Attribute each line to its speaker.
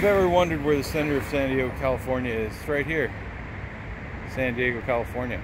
Speaker 1: you've ever wondered where the center of San Diego, California is, it's right here. San Diego, California.